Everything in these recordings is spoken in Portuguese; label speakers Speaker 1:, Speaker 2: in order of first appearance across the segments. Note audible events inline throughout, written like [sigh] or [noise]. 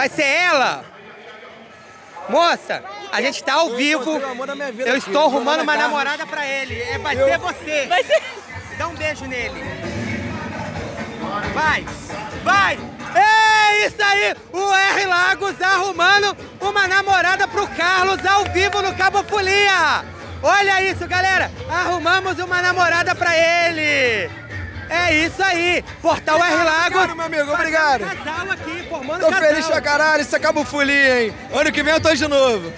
Speaker 1: Vai ser ela? Moça, a gente tá ao vivo. Eu estou arrumando uma namorada pra ele. É, vai ser você.
Speaker 2: Vai ser.
Speaker 1: Dá um beijo nele. Vai, vai. É isso aí, o R Lagos arrumando uma namorada pro Carlos ao vivo no Cabo Folia. Olha isso, galera. Arrumamos uma namorada pra ele. É isso aí, Portal R Lagos.
Speaker 3: Obrigado, meu amigo, obrigado.
Speaker 1: Casal aqui, formando
Speaker 3: Tô
Speaker 1: casal.
Speaker 3: feliz pra caralho, isso é Cabo Folia, hein? Ano que vem eu tô de novo.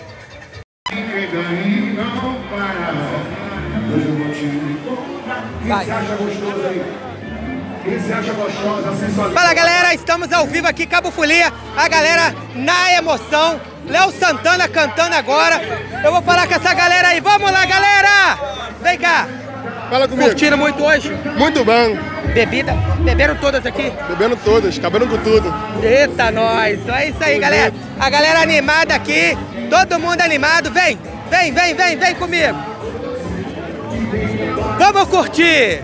Speaker 1: Vai. Fala galera, estamos ao vivo aqui, Cabo Folia, a galera na emoção, Léo Santana cantando agora. Eu vou falar com essa galera aí, vamos lá galera! Vem cá,
Speaker 4: Fala comigo.
Speaker 1: curtindo muito hoje?
Speaker 4: Muito bem.
Speaker 1: Bebida, beberam todas aqui?
Speaker 4: Bebendo todas, acabando com tudo.
Speaker 1: Eita, nós! É isso aí galera, a galera animada aqui, todo mundo animado, vem, vem, vem, vem, vem comigo! Vamos curtir!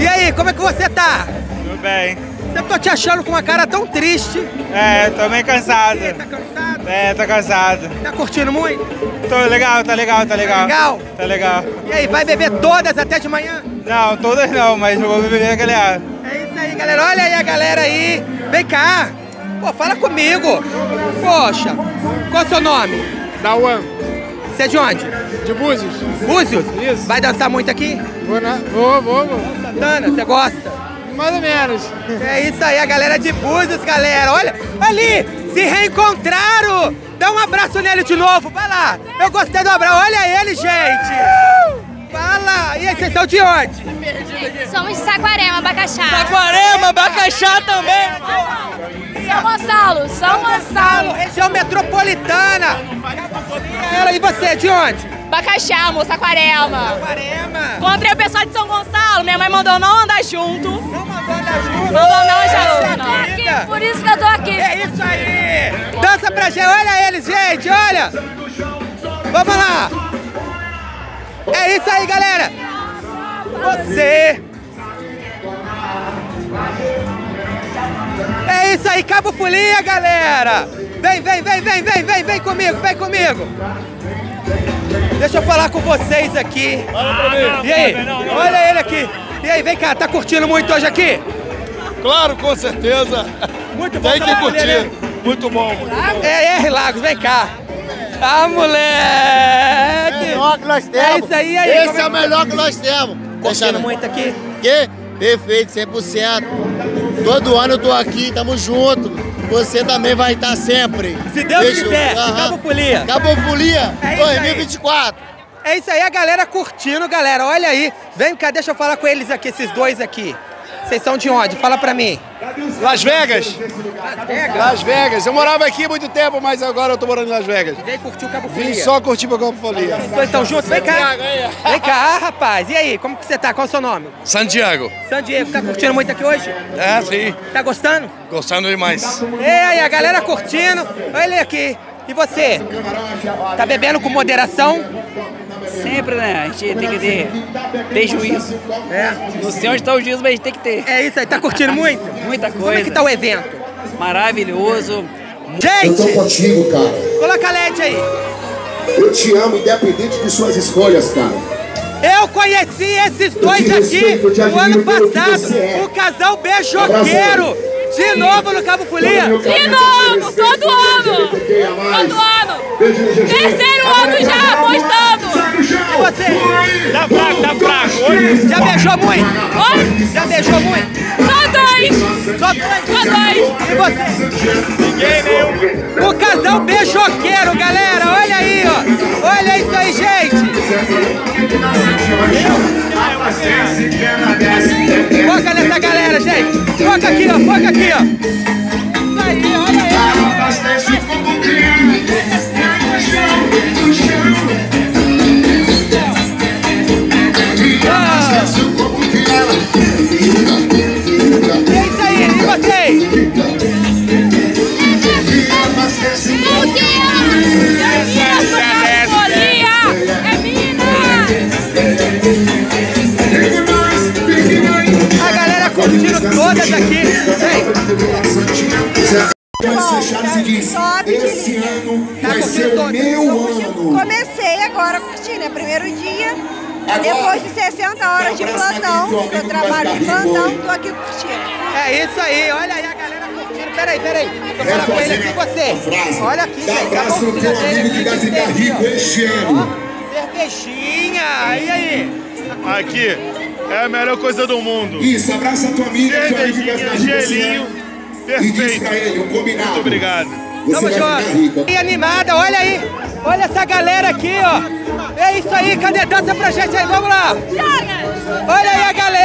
Speaker 1: E aí, como é que você tá?
Speaker 5: Tudo bem.
Speaker 1: Eu tô te achando com uma cara tão triste.
Speaker 5: É, tô meio cansado.
Speaker 1: Tá cansado?
Speaker 5: É, tô cansado.
Speaker 1: Tá curtindo muito?
Speaker 5: Tô legal, tá legal, tá legal.
Speaker 1: Legal?
Speaker 5: Tá legal.
Speaker 1: E aí, vai beber todas até de manhã?
Speaker 5: Não, todas não, mas eu vou beber aquele ar.
Speaker 1: É isso aí, galera. Olha aí a galera aí. Vem cá. Pô, fala comigo. Poxa, qual é o seu nome?
Speaker 4: Da One,
Speaker 1: Você é de onde?
Speaker 4: de Búzios.
Speaker 1: Búzios?
Speaker 4: Isso.
Speaker 1: Vai dançar muito aqui?
Speaker 4: Vou, na... vou, vou, vou.
Speaker 1: Santana, você gosta?
Speaker 4: Mais ou menos.
Speaker 1: É isso aí, a galera de Búzios, galera. Olha, ali, se reencontraram. Dá um abraço nele de novo. Vai lá. Eu gostei do abraço. Olha ele, gente. Fala. E aí, vocês são de onde?
Speaker 6: Somos de Saquarema, Abacaxá.
Speaker 2: Saquarema, Abacaxá também.
Speaker 6: São Gonçalo, São Gonçalo.
Speaker 1: região metropolitana. Ela e você, de onde?
Speaker 2: Abacaxá, amor, Saquarema.
Speaker 1: Saquarema.
Speaker 2: Encontrei o pessoal de São Gonçalo, minha mãe mandou não andar junto.
Speaker 1: Não Mandou
Speaker 2: não
Speaker 1: vida.
Speaker 6: Por isso que eu tô aqui.
Speaker 1: É isso aí. Dança pra gente. Olha eles, gente. Olha. Vamos lá. É isso aí, galera. Você. É isso aí, Cabo Folia, galera. Vem, vem, vem, vem, vem, vem, vem comigo, vem comigo. Deixa eu falar com vocês aqui. E aí? Olha ele aqui. E aí, vem cá, tá curtindo muito hoje aqui?
Speaker 4: Claro, com certeza.
Speaker 1: Muito bom
Speaker 4: Tem que
Speaker 1: né?
Speaker 4: curtir. Muito bom. muito bom.
Speaker 1: É R Lagos, vem cá. Ah, moleque!
Speaker 7: melhor que nós temos.
Speaker 1: É isso aí, aí.
Speaker 7: Esse
Speaker 1: como
Speaker 7: é o melhor que nós temos.
Speaker 1: Curtindo muito aqui.
Speaker 7: Que? Perfeito, 100%. Todo ano eu tô aqui, tamo junto. Você também vai estar sempre.
Speaker 1: Se Deus
Speaker 7: Deixa
Speaker 1: quiser,
Speaker 7: Aham.
Speaker 1: Cabo Folia.
Speaker 7: Cabo Folia
Speaker 1: É isso aí.
Speaker 7: 2024.
Speaker 1: É isso aí, a galera curtindo, galera. Olha aí. Vem cá, deixa eu falar com eles aqui, esses dois aqui. Vocês são de onde? Fala pra mim.
Speaker 4: Las Vegas.
Speaker 1: Las Vegas.
Speaker 4: Las Vegas. Eu morava aqui há muito tempo, mas agora eu tô morando em Las Vegas.
Speaker 1: Vem curtir o Cabo
Speaker 4: Vim
Speaker 1: Folia.
Speaker 4: só curtir meu Campo Folia.
Speaker 1: Dois estão juntos? Vem cá. Vem cá, rapaz. E aí, como que você tá? Qual é o seu nome?
Speaker 4: Santiago.
Speaker 1: San Diego. Tá curtindo muito aqui hoje?
Speaker 4: É, sim.
Speaker 1: Tá gostando?
Speaker 4: Gostando demais.
Speaker 1: É, aí, a galera curtindo. Olha ele aqui. E você? Tá bebendo com moderação?
Speaker 8: Sempre, né? A gente tem que ter, ter juízo.
Speaker 1: É.
Speaker 8: Não sei onde está o juízo, mas a gente tem que ter.
Speaker 1: É isso aí, tá curtindo muito?
Speaker 8: Muita
Speaker 1: Como é que
Speaker 8: coisa.
Speaker 1: tá o evento?
Speaker 8: Maravilhoso.
Speaker 9: Eu tô
Speaker 1: Gente,
Speaker 9: contigo, cara.
Speaker 1: coloca a LED aí.
Speaker 9: Eu te amo, independente de suas escolhas, cara.
Speaker 1: Eu conheci esses dois aqui no ano passado.
Speaker 9: é.
Speaker 1: O casal beijoqueiro. De novo no Cabo Folia.
Speaker 6: De novo, todo ano. Todo ano. Terceiro ano já apostando.
Speaker 1: E você?
Speaker 5: Tá fraco, tá fraco. Hoje
Speaker 1: Já beijou muito?
Speaker 6: Oi?
Speaker 1: Já beijou muito?
Speaker 6: Só dois.
Speaker 1: Só dois?
Speaker 6: Só dois.
Speaker 1: E você?
Speaker 5: ninguém nenhum.
Speaker 9: Esse ano
Speaker 1: Tá
Speaker 9: vai ser o
Speaker 1: todo.
Speaker 9: meu ano.
Speaker 10: Comecei agora curtindo, é primeiro dia.
Speaker 9: Agora,
Speaker 10: Depois de 60 horas de
Speaker 9: um
Speaker 10: plantão,
Speaker 9: pro
Speaker 10: que eu trabalho de plantão, tô aqui curtindo.
Speaker 1: É isso aí, olha aí a galera curtindo. Peraí, peraí. Eu falar com ele aqui, você.
Speaker 9: frase.
Speaker 1: Olha aqui,
Speaker 9: Dá
Speaker 1: gente.
Speaker 9: abraço no
Speaker 1: bolsinha
Speaker 9: teu amigo de
Speaker 1: tem
Speaker 9: Rico este ano.
Speaker 1: Cervejinha. E aí?
Speaker 11: Aqui é a melhor coisa do mundo.
Speaker 9: Isso, abraça a tua amiga, teu amigo de Rico
Speaker 11: gelinho,
Speaker 9: ano. E diz pra
Speaker 11: perfeito.
Speaker 9: ele, o combinado.
Speaker 11: Muito obrigado.
Speaker 9: Você
Speaker 1: Tamo
Speaker 9: vai ficar
Speaker 1: junto.
Speaker 9: rico.
Speaker 1: E animada, olha aí. Olha essa galera aqui, ó. É isso aí, cadê? Dança pra gente aí, vamos lá. Olha aí a galera,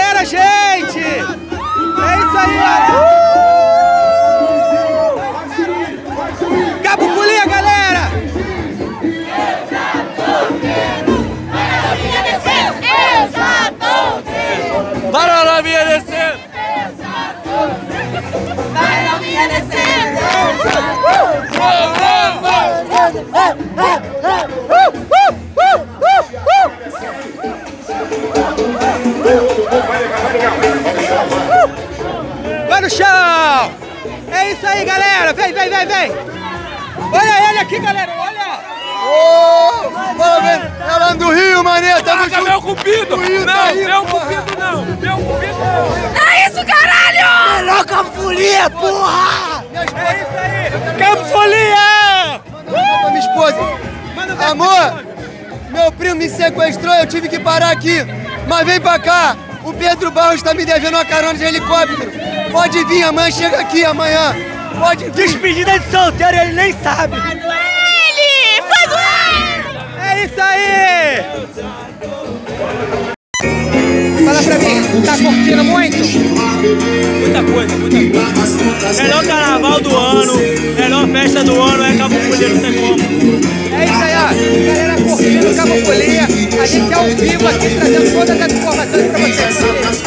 Speaker 1: Vai no chão! É isso aí, galera! Vem, vem, vem, vem! Olha ele aqui, galera! Olha!
Speaker 7: Ô. É lá do Rio, mané. Tamo
Speaker 5: Caraca,
Speaker 7: junto.
Speaker 5: meu cupido!
Speaker 7: Do Rio, tá
Speaker 5: Não,
Speaker 7: aí,
Speaker 5: meu
Speaker 7: porra.
Speaker 5: cupido não! Meu cupido não!
Speaker 6: É isso, caralho!
Speaker 7: Melhor Folia, porra!
Speaker 1: É isso aí!
Speaker 5: Cabo Folia!
Speaker 7: Pra minha esposa.
Speaker 1: Manda
Speaker 7: Amor, meu primo me sequestrou, eu tive que parar aqui. Mas vem pra cá, o Pedro Barros tá me devendo uma carona de helicóptero. Pode vir, amanhã chega aqui amanhã. Pode vir.
Speaker 1: Despedida de solteiro, ele nem sabe!
Speaker 6: Ele! Faz o
Speaker 1: É isso aí! Fala pra mim, tá curtindo muito?
Speaker 5: Muita coisa, muita coisa. Melhor carnaval do ano, melhor festa do ano é Cabo Folia, não tem como.
Speaker 1: É isso aí, ó. Galera curtindo Cabo Folia. A gente ao vivo aqui trazendo todas as informações pra vocês.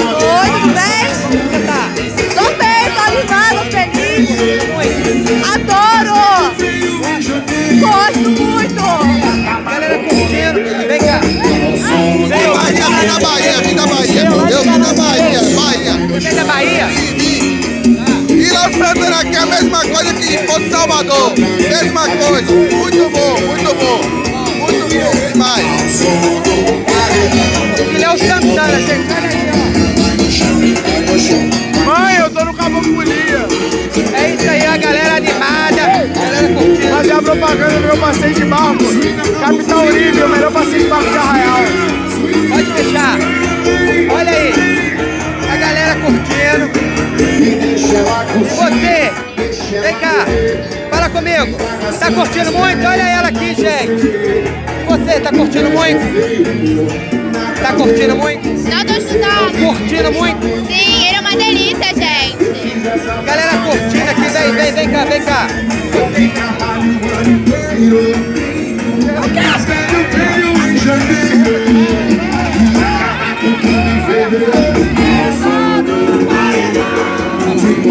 Speaker 4: Em Porto Salvador. Mesma coisa. Muito bom, muito bom. Muito bom demais.
Speaker 1: Ele é o Santana, ó.
Speaker 11: Mãe, eu tô no Cabo Folia.
Speaker 1: É isso aí, a galera animada. Galera curtindo.
Speaker 11: Fazer a propaganda do meu passeio de barco. Capitão Uribe, o melhor passeio de barco de Arraial.
Speaker 1: Pode fechar. Olha aí. A galera curtindo. E você? Vem cá. Fala comigo. Tá curtindo muito? Olha ela aqui, gente. Você, tá curtindo muito? Tá curtindo muito?
Speaker 6: Não tô estudando.
Speaker 1: Curtindo muito?
Speaker 6: Sim, ele é uma delícia, gente.
Speaker 1: Galera curtindo aqui, vem, vem, vem cá, vem cá.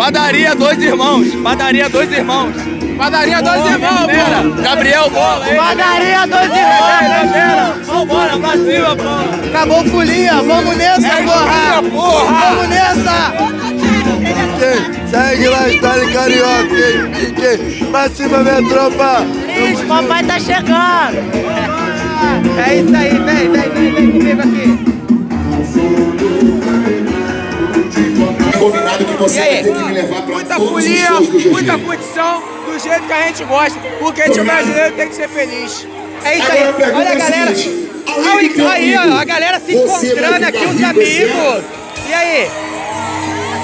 Speaker 3: Padaria Dois Irmãos. Padaria Dois Irmãos.
Speaker 5: Padaria dois irmãos, pô!
Speaker 3: Gabriel Bola, hein?
Speaker 1: Padaria dois irmãos.
Speaker 3: Vambora, pra cima, pô.
Speaker 7: Acabou folia, vamos nessa, porra!
Speaker 3: porra.
Speaker 7: Vamos nessa! Segue lá, Style Carioca, hein? Pique. Pra cima, minha tropa!
Speaker 1: Papai tá chegando. É isso aí, vem, vem, vem, vem comigo aqui.
Speaker 9: Você
Speaker 1: E aí?
Speaker 9: vai ter que me levar pra
Speaker 5: Muita
Speaker 9: todos os
Speaker 5: folia,
Speaker 9: do
Speaker 5: muita curtição, do jeito que a gente gosta, porque a gente brasileiro tem que ser feliz.
Speaker 1: É isso aí.
Speaker 9: Agora a pergunta
Speaker 1: Olha a
Speaker 9: é
Speaker 1: galera. Olha
Speaker 9: do
Speaker 1: aí, ó, a galera se encontrando aqui, os amigos. E aí?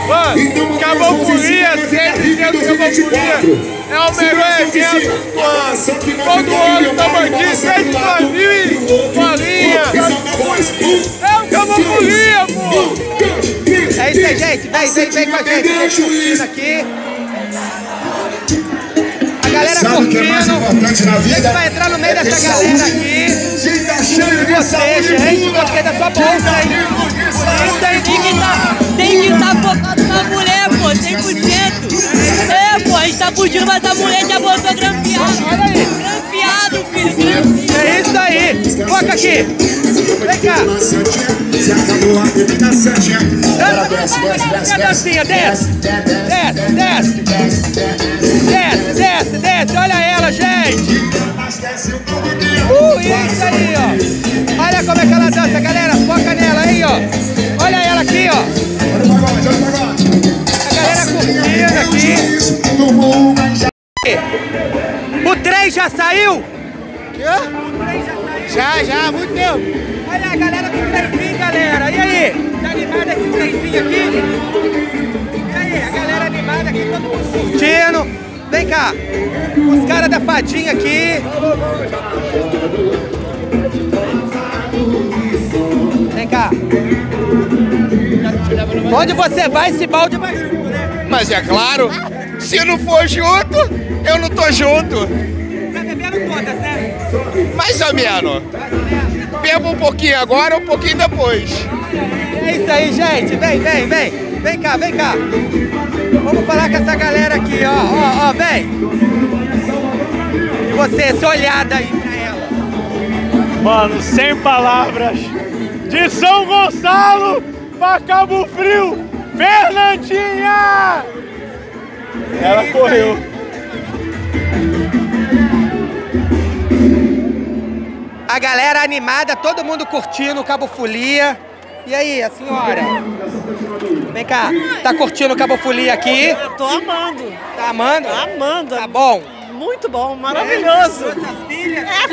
Speaker 5: Mano,
Speaker 9: Então,
Speaker 5: Cabo
Speaker 9: vamos
Speaker 5: Folia,
Speaker 9: ensinar a ficar
Speaker 5: 100%
Speaker 9: rico em
Speaker 5: Cabo Folia.
Speaker 9: 2024.
Speaker 5: É o melhor evento
Speaker 9: oficial.
Speaker 5: do ano.
Speaker 9: Atenção que nós
Speaker 5: Todo ano estamos aqui,
Speaker 9: lá.
Speaker 5: 2000 e bolinha.
Speaker 1: Gente. Vem, vem, vem com a gente. Vem curtindo aqui. A galera
Speaker 9: Sabe o que é mais
Speaker 1: curtindo.
Speaker 9: importante na
Speaker 1: A gente
Speaker 9: vida?
Speaker 1: vai entrar no meio
Speaker 9: É
Speaker 1: dessa
Speaker 9: saúde.
Speaker 1: galera aqui.
Speaker 9: Quem tá cheio de
Speaker 1: você,
Speaker 9: saúde,
Speaker 1: gente, gostei da sua bolsa, hein?
Speaker 2: Tem que tá, tem que tá focado na mulher, pô, 100%. É, pô, a gente tá fugindo, mas a mulher já botou grampeado.
Speaker 1: Olha aí.
Speaker 2: Grampeado, filho, grampeado.
Speaker 1: É isso aí. Foca aqui. Vem cá.
Speaker 9: Se acabou a bebida certinha. Ela
Speaker 1: E a dancinha, desce. Desce, desce. Desce, desce, desce. Olha ela, gente. Uh, isso aí, ó. Olha como é que ela dança, galera. Foca nela aí, ó. Olha ela aqui, ó. A galera curtindo aqui. O trem já saiu?
Speaker 7: Já, já, muito tempo.
Speaker 1: Olha a galera do trenzinho, galera. E aí? Tá animado esse trenzinho aqui? E aí, a galera animada aqui, todo mundo curtindo. Vem cá. Os caras da fadinha aqui. Vem cá. Onde você vai, esse balde vai junto, né?
Speaker 4: Mas é claro, se não for junto, eu não tô junto.
Speaker 1: Tá bebendo todas, né?
Speaker 4: Mais ou menos. Bebo um pouquinho agora, um pouquinho depois.
Speaker 1: É isso aí, gente. Vem, vem, vem. Vem cá, vem cá. Vamos falar com essa galera aqui, ó. Ó, ó, vem. E você, essa olhada aí pra ela.
Speaker 5: Mano, sem palavras. De São Gonçalo pra Cabo Frio, Fernandinha! Ela correu.
Speaker 1: A galera animada, todo mundo curtindo o Cabo Folia. E aí, a senhora? Vem cá, tá curtindo o Cabo Folia aqui?
Speaker 12: Eu tô amando.
Speaker 1: Tá amando?
Speaker 12: Amando.
Speaker 1: Tá bom?
Speaker 12: Muito bom, maravilhoso.
Speaker 10: É, é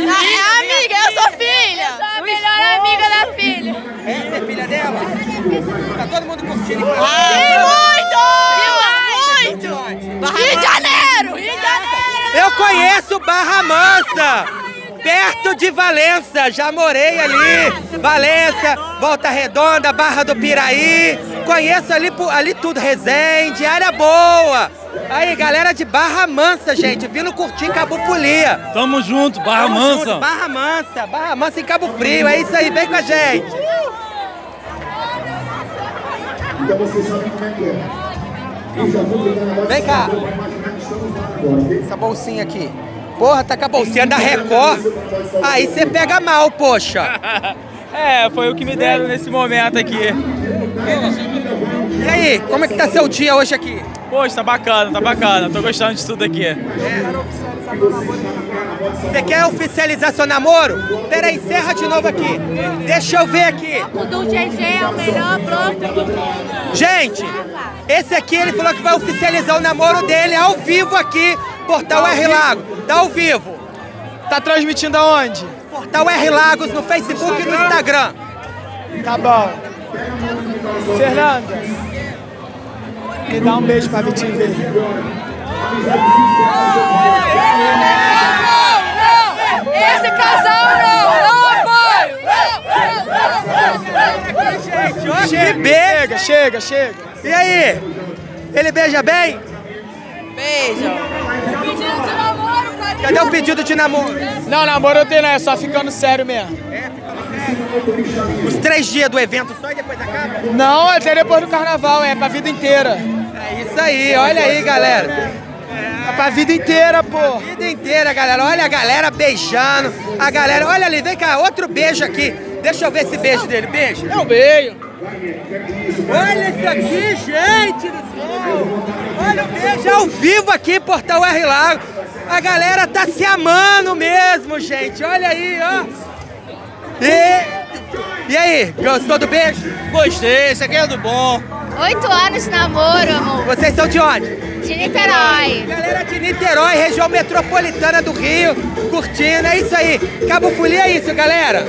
Speaker 10: amiga, eu sou filha.
Speaker 6: Sou a melhor amiga da filha.
Speaker 1: Essa é filha dela? Tá todo mundo curtindo.
Speaker 10: muito! Muito! Rio de Janeiro! Rio de Janeiro!
Speaker 1: Eu conheço Barra Mansa, perto de Valença. Já morei ali. Valença, Volta Redonda, Barra do Piraí. Conheço ali, ali tudo. Resende, área boa. Aí, galera de Barra Mansa, gente, vindo curtir Cabo Folia.
Speaker 5: Tamo junto, Barra
Speaker 1: Tamo
Speaker 5: Mansa.
Speaker 1: junto, Barra Mansa, Barra Mansa em Cabo Frio. É isso aí, vem com a gente.
Speaker 9: Então você sabe como é que é. Agora.
Speaker 1: Vem cá. Essa bolsinha aqui. Porra, tá com a bolsinha da Record. Aí você pega mal, poxa. [laughs]
Speaker 5: É, foi o que me deram nesse momento aqui.
Speaker 1: E aí, como é que tá seu dia hoje aqui?
Speaker 5: Poxa, tá bacana, tá bacana. Tô gostando de tudo aqui.
Speaker 1: Você quer oficializar seu namoro? Peraí, encerra de novo aqui. Deixa eu ver aqui.
Speaker 10: O do GG é o melhor pronto.
Speaker 1: Gente, esse aqui ele falou que vai oficializar o namoro dele ao vivo aqui, Portal R Lagos. Tá ao vivo.
Speaker 11: Tá transmitindo aonde?
Speaker 1: Portal R Lagos no Facebook e no Instagram.
Speaker 11: Tá bom. Fernanda, me dá um beijo pra Vitinho ver.
Speaker 6: Esse casal não, não apoio.
Speaker 1: Que
Speaker 11: Chega,
Speaker 1: beijo.
Speaker 11: chega, chega, chega.
Speaker 1: E aí? Ele beija bem?
Speaker 10: Beijo.
Speaker 6: Pedindo de namoro, carinho.
Speaker 1: Cadê o pedido de namoro?
Speaker 11: Não, namoro eu tenho, não, é só ficando sério mesmo.
Speaker 1: Os três dias do evento só e depois acaba?
Speaker 11: Não, até depois do carnaval, é pra vida inteira.
Speaker 1: É isso aí, olha aí, galera.
Speaker 11: É pra vida inteira, pô.
Speaker 1: Vida inteira, galera. Olha a galera beijando. A galera, olha ali, vem cá, outro beijo aqui. Deixa eu ver esse beijo dele. Beijo.
Speaker 11: É um beijo.
Speaker 1: Olha isso aqui, gente do céu. Olha o beijo ao vivo aqui em Portal R Lago. A galera tá se amando mesmo, gente. Olha aí, ó. E, e aí, gostou do beijo?
Speaker 5: Gostei, esse aqui é do bom.
Speaker 10: Oito anos de namoro, amor.
Speaker 1: Vocês são de onde?
Speaker 10: De Niterói.
Speaker 1: Galera de Niterói, região metropolitana do Rio, curtindo, é isso aí. Cabo Folia é isso, galera.